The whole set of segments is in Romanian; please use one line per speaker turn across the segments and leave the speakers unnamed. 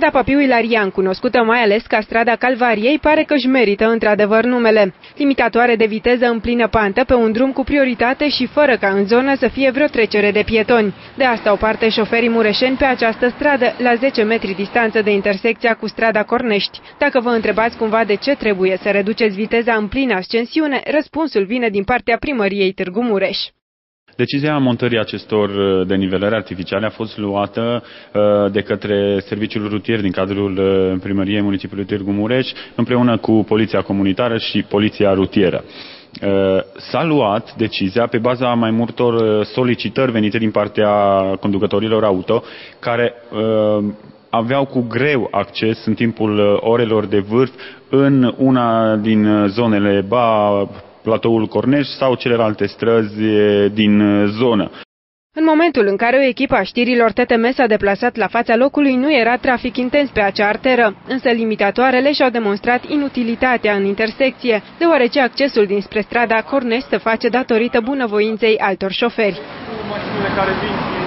Strada Papiu Ilarian, cunoscută mai ales ca strada Calvariei, pare că își merită într-adevăr numele. Limitatoare de viteză în plină pantă pe un drum cu prioritate și fără ca în zonă să fie vreo trecere de pietoni. De asta o parte șoferii mureșeni pe această stradă, la 10 metri distanță de intersecția cu strada Cornești. Dacă vă întrebați cumva de ce trebuie să reduceți viteza în plină ascensiune, răspunsul vine din partea primăriei Târgu Mureș.
Decizia montării acestor uh, denivelări artificiale a fost luată uh, de către Serviciul Rutier din cadrul uh, Primăriei Municipiului Târgu Mureș împreună cu Poliția Comunitară și Poliția Rutieră. S-a luat decizia pe baza mai multor solicitări venite din partea conducătorilor auto care aveau cu greu acces în timpul orelor de vârf în una din zonele ba platoul Corneș sau celelalte străzi din zonă.
În momentul în care o echipă a știrilor TTM s-a deplasat la fața locului, nu era trafic intens pe acea arteră, însă limitatoarele și-au demonstrat inutilitatea în intersecție, deoarece accesul dinspre strada Corneș se face datorită bunăvoinței altor șoferi. Mașinile care vin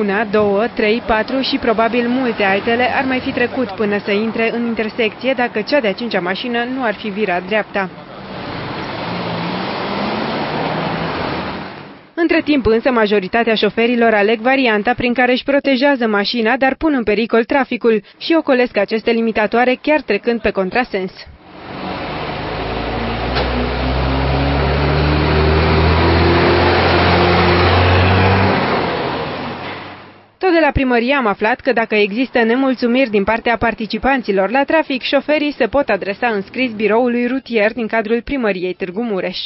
una, două, trei, patru și probabil multe altele ar mai fi trecut până să intre în intersecție dacă cea de-a cincea mașină nu ar fi virat dreapta. Între timp însă majoritatea șoferilor aleg varianta prin care își protejează mașina, dar pun în pericol traficul și ocolesc aceste limitatoare chiar trecând pe contrasens. De la primărie am aflat că dacă există nemulțumiri din partea participanților la trafic, șoferii se pot adresa în scris biroului rutier din cadrul primăriei Târgu Mureș.